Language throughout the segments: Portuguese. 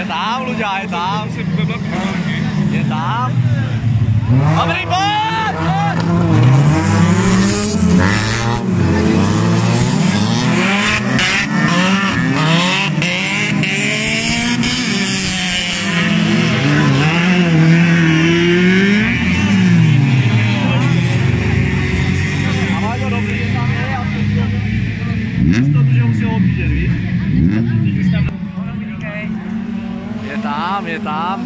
Yetam Luca, Yetam. Yetam. Abri bot! Jest to dużo musi opisać, wiesz? tam.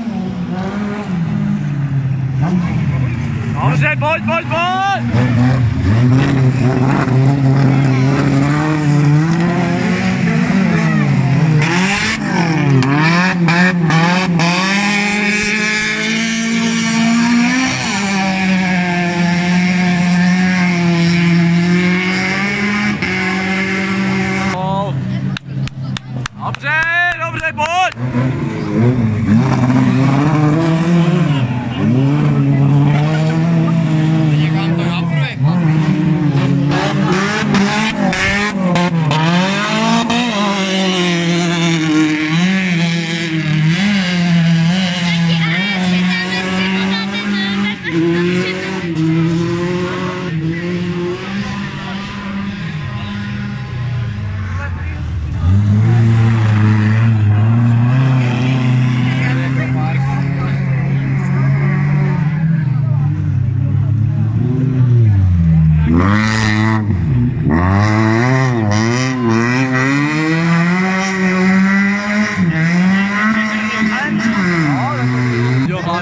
Dobře, pojď, pojď, pojď! Dobře, dobře, pojď!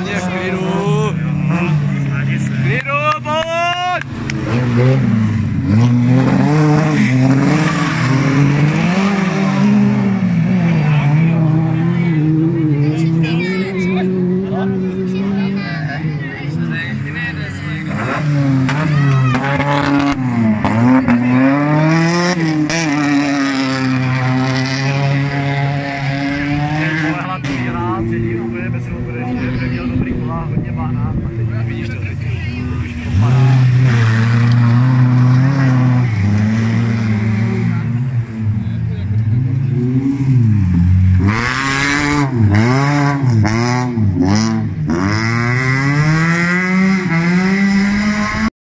hlavně v klidu. V klidu, pomoc! eu não brinco lá, vou tinha mais mas tem visto, eu fiz para